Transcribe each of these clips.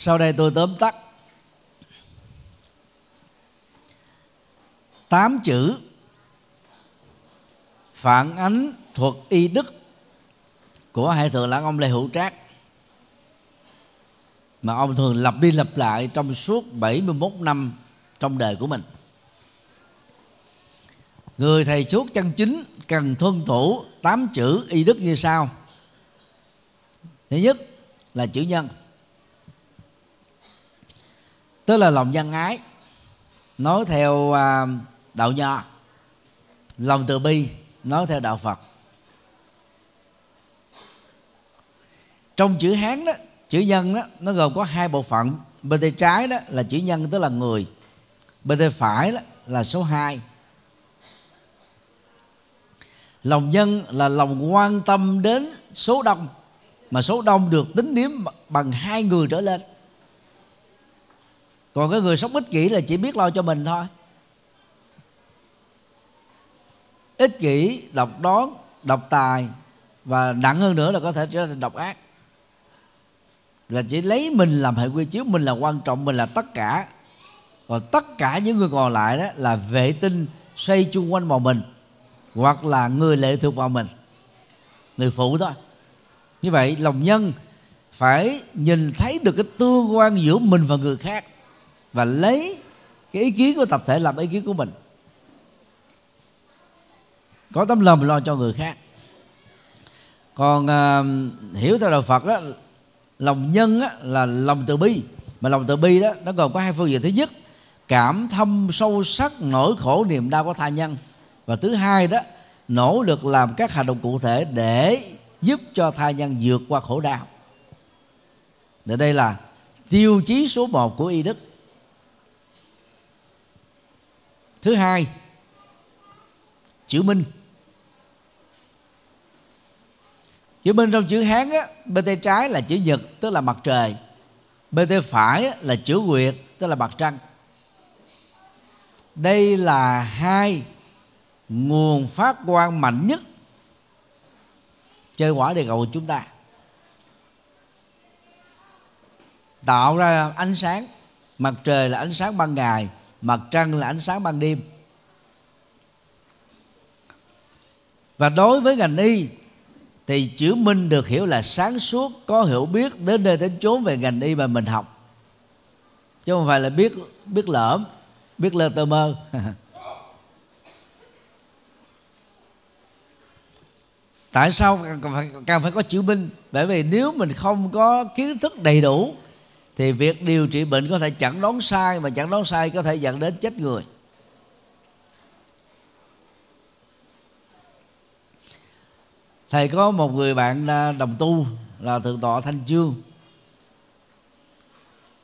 sau đây tôi tóm tắt. Tám chữ phản ánh thuật y đức của hai thượng lãng ông lê hữu trác, mà ông thường lặp đi lặp lại trong suốt 71 năm trong đời của mình. Người thầy chốt chân chính cần tuân thủ tám chữ y đức như sau. Thứ nhất là chữ nhân tức là lòng nhân ái. Nói theo à, đạo nho. Lòng từ bi, nói theo đạo phật. Trong chữ hán đó, chữ nhân đó, nó gồm có hai bộ phận. Bên tay trái đó là chữ nhân, tức là người. Bên tay phải đó là số 2 lòng nhân là lòng quan tâm đến số đông, mà số đông được tính điểm bằng hai người trở lên còn cái người sống ích kỷ là chỉ biết lo cho mình thôi. Ích kỷ, độc đoán, độc tài và nặng hơn nữa là có thể trở thành độc ác. Là chỉ lấy mình làm hệ quy chiếu, mình là quan trọng, mình là tất cả. Còn tất cả những người còn lại đó là vệ tinh xoay chung quanh vào mình, hoặc là người lệ thuộc vào mình, người phụ thôi. Như vậy, lòng nhân phải nhìn thấy được cái tương quan giữa mình và người khác và lấy cái ý kiến của tập thể làm ý kiến của mình. Có tấm lòng lo cho người khác. Còn uh, hiểu theo đạo Phật đó lòng nhân đó, là lòng từ bi. Mà lòng từ bi đó nó gồm có hai phương diện. Thứ nhất cảm thâm sâu sắc nỗi khổ niềm đau của tha nhân. Và thứ hai đó nỗ lực làm các hành động cụ thể để giúp cho tha nhân vượt qua khổ đau. Để đây là tiêu chí số một của y đức. Thứ hai chữ minh. Chữ minh trong chữ hán á, bên tay trái là chữ nhật tức là mặt trời. Bên tay phải á, là chữ nguyệt tức là mặt trăng. Đây là hai nguồn phát quang mạnh nhất chơi quả địa cầu của chúng ta. Tạo ra ánh sáng mặt trời là ánh sáng ban ngày mặt trăng là ánh sáng ban đêm. Và đối với ngành y thì chữ minh được hiểu là sáng suốt có hiểu biết đến nơi đến chốn về ngành y mà mình học. Chứ không phải là biết biết lỡm biết lơ tơ mơ. Tại sao càng phải, càng phải có chữ minh? Bởi vì nếu mình không có kiến thức đầy đủ thì việc điều trị bệnh có thể chẳng đoán sai, mà chẳng đoán sai có thể dẫn đến chết người. Thầy có một người bạn à, đồng tu là thượng tọa thanh chương,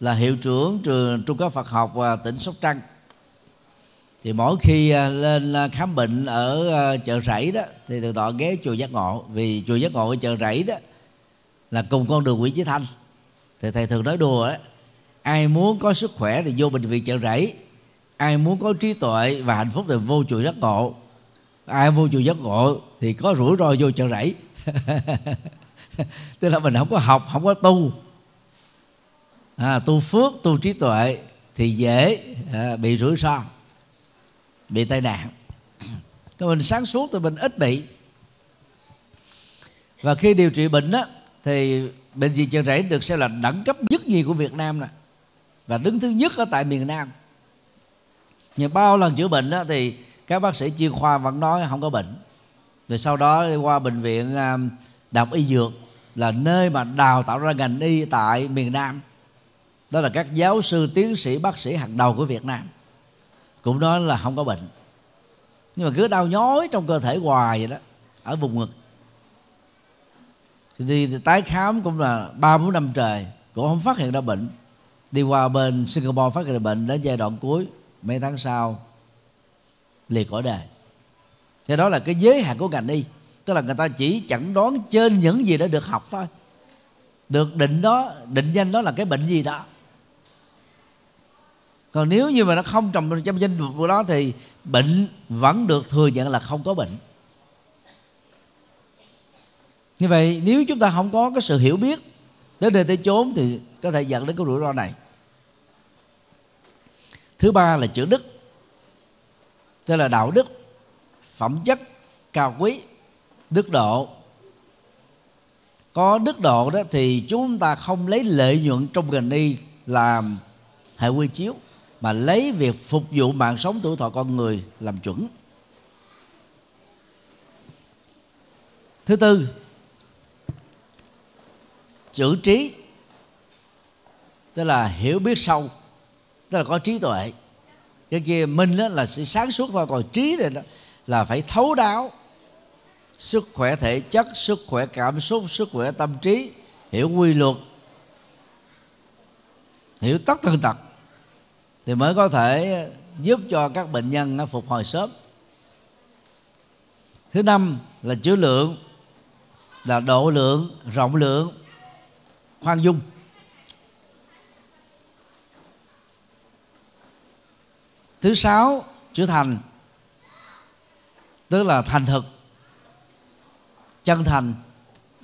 là hiệu trưởng trường trung cấp Phật học à, tỉnh Sóc Trăng. Thì mỗi khi à, lên khám bệnh ở chợ rẫy đó, thì thượng tọa ghé chùa giác ngộ. Vì chùa giác ngộ ở chợ rẫy đó là cùng con đường Nguyễn Chí Thanh thì thầy thường nói đùa ấy ai muốn có sức khỏe thì vô bệnh viện chợ rẫy ai muốn có trí tuệ và hạnh phúc thì vô chùa giác ngộ. Ai vô chùa giác ngộ thì có rủi ro vô chợ rẫy. Tức là mình không có học không có tu. À, tu phước tu trí tuệ thì dễ à, bị rủi ro bị tai nạn. Cái mình sáng suốt thì mình ít bị. Và khi điều trị bệnh á thì bệnh viện chợ rẫy được xem là đẳng cấp nhất gì của Việt Nam nè. Và đứng thứ nhất ở tại miền Nam. Nhưng bao lần chữa bệnh đó thì các bác sĩ chuyên khoa vẫn nói không có bệnh. Rồi sau đó đi qua bệnh viện à, đại học y dược là nơi mà đào tạo ra ngành y tại miền Nam. Đó là các giáo sư tiến sĩ bác sĩ hàng đầu của Việt Nam. Cũng nói là không có bệnh. Nhưng mà cứ đau nhói trong cơ thể hoài vậy đó ở vùng ngực thì tái khám cũng là ba bốn năm trời, cũng không phát hiện ra bệnh. Đi qua bên Singapore phát hiện ra bệnh đến giai đoạn cuối, mấy tháng sau, liệt cõi đời. Thì đó là cái giới hạn của ngành y, tức là người ta chỉ chẩn đoán trên những gì đã được học thôi. Được định đó, định danh đó là cái bệnh gì đó. Còn nếu như mà nó không trồng trong danh mục của đó thì bệnh vẫn được thừa nhận là không có bệnh như vậy, nếu chúng ta không có cái sự hiểu biết đến nơi tới chốn thì có thể dẫn đến cái rủi ro này. Thứ ba là chữ đức, tức là đạo đức, phẩm chất cao quý, đức độ. Có đức độ đó thì chúng ta không lấy lợi nhuận trong ngành y làm hệ quy chiếu, mà lấy việc phục vụ mạng sống tuổi thọ con người làm chuẩn. Thứ tư chữ trí, tức là hiểu biết sâu, tức là có trí tuệ. Cái kia minh đó là sự sáng suốt thôi còn trí này đó, là phải thấu đáo sức khỏe thể chất, sức khỏe cảm xúc, sức khỏe tâm trí, hiểu quy luật, hiểu tất tần tật thì mới có thể giúp cho các bệnh nhân phục hồi sớm. Thứ năm là chữ lượng, là độ lượng, rộng lượng khoan dung. Thứ sáu, chữ thành, tức là thành thực, chân thành,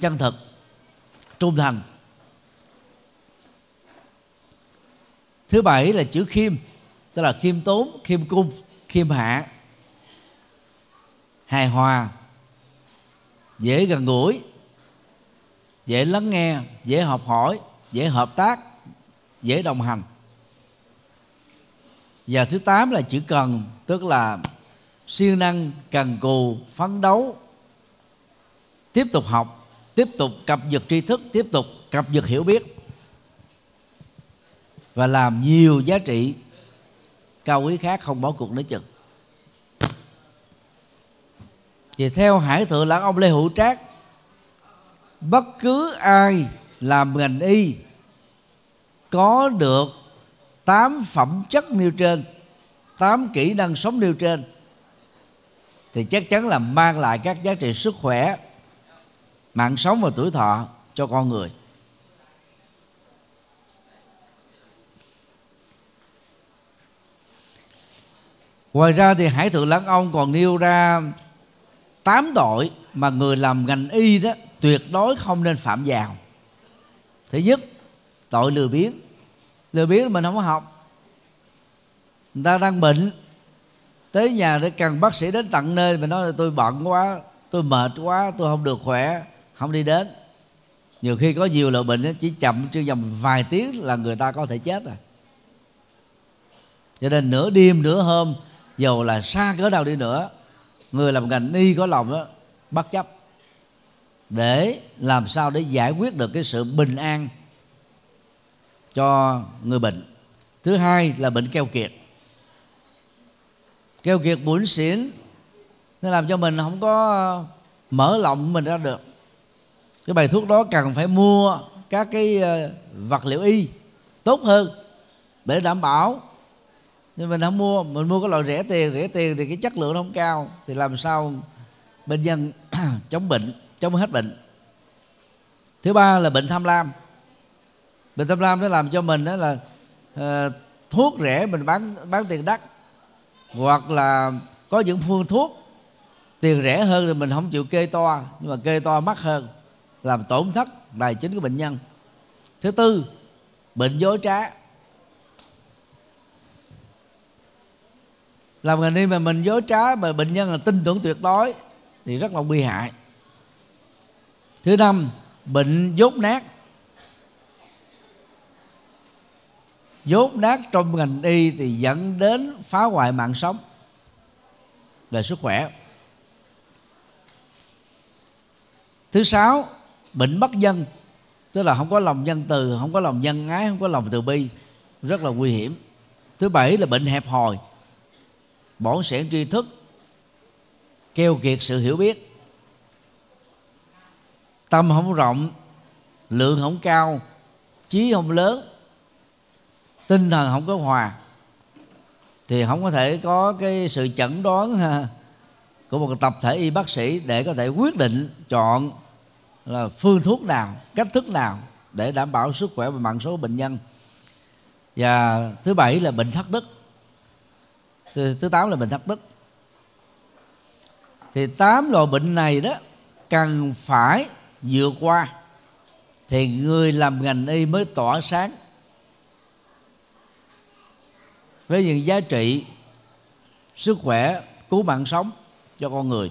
chân thực, trung thành. Thứ bảy là chữ khiêm, tức là khiêm tốn, khiêm cung, khiêm hạ, hài hòa, dễ gần gũi dễ lắng nghe, dễ học hỏi, dễ hợp tác, dễ đồng hành. Và thứ tám là chữ cần, tức là siêng năng, cần cù, phấn đấu. Tiếp tục học, tiếp tục cập nhật tri thức, tiếp tục cập nhật hiểu biết. Và làm nhiều giá trị cao quý khác không bỏ cuộc nữa chừng. Thì theo hải thượng là ông lê hữu trác bất cứ ai làm ngành y, có được tám phẩm chất nêu trên, tám kỹ năng sống nêu trên, thì chắc chắn là mang lại các giá trị sức khỏe, mạng sống và tuổi thọ cho con người. Ngoài ra thì hải thượng lãng ông còn nêu ra tám tội mà người làm ngành y đó tuyệt đối không nên phạm vào. Thứ nhất, tội lừa biếng. Lừa biếng mình không có học. Người ta đang bệnh, tới nhà để cần bác sĩ đến tận nơi, mình nói là tôi bận quá, tôi mệt quá, tôi không được khỏe, không đi đến. Nhiều khi có nhiều loại bệnh chỉ chậm chưa vòng vài tiếng là người ta có thể chết rồi. Cho nên nửa đêm, nửa hôm, dầu là xa cỡ nào đi nữa, người làm ngành y có lòng đó bất chấp để làm sao để giải quyết được cái sự bình an cho người bệnh. Thứ hai là bệnh keo kiệt. Keo kiệt bủn xỉn, nó làm cho mình không có ờ, mở lòng mình ra được. Cái bài thuốc đó cần phải mua các cái ờ, vật liệu y tốt hơn để đảm bảo. Nhưng mình không mua, mình mua cái loại rẻ tiền rẻ tiền thì cái chất lượng nó không cao. Thì làm sao bệnh nhân chống bệnh? Chống hết bệnh. Thứ ba là bệnh tham lam. Bệnh tham lam nó làm cho mình đó là uh, thuốc rẻ mình bán bán tiền đắt hoặc là có những phương thuốc tiền rẻ hơn thì mình không chịu kê to nhưng mà kê to mắc hơn làm tổn thất tài chính của bệnh nhân. Thứ tư bệnh dối trá. Làm ngày đi mà mình dối trá mà bệnh nhân là tin tưởng tuyệt đối thì rất là nguy hại thứ năm, bệnh dốt nát. Dốt nát trong ngành y thì dẫn đến phá hoại mạng sống về sức khỏe. Thứ sáu, bệnh bất dân, tức là không có lòng nhân từ, không có lòng nhân ái, không có lòng từ bi, rất là nguy hiểm. Thứ bảy là bệnh hẹp hòi bổn sẻn tri thức, keo kiệt sự hiểu biết tâm không rộng lượng không cao trí không lớn tinh thần không có hòa thì không có thể có cái sự chẩn đoán ha, của một tập thể y bác sĩ để có thể quyết định chọn là phương thuốc nào cách thức nào để đảm bảo sức khỏe và mạng số bệnh nhân. Và thứ bảy là bệnh thất đức thứ, thứ tám là bệnh thất đức thì tám loại bệnh này đó cần phải vượt qua, thì người làm ngành y mới tỏa sáng. Với những giá trị sức khỏe cứu mạng sống cho con người.